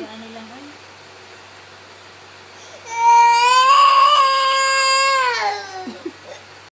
Daan nilang ano? ano?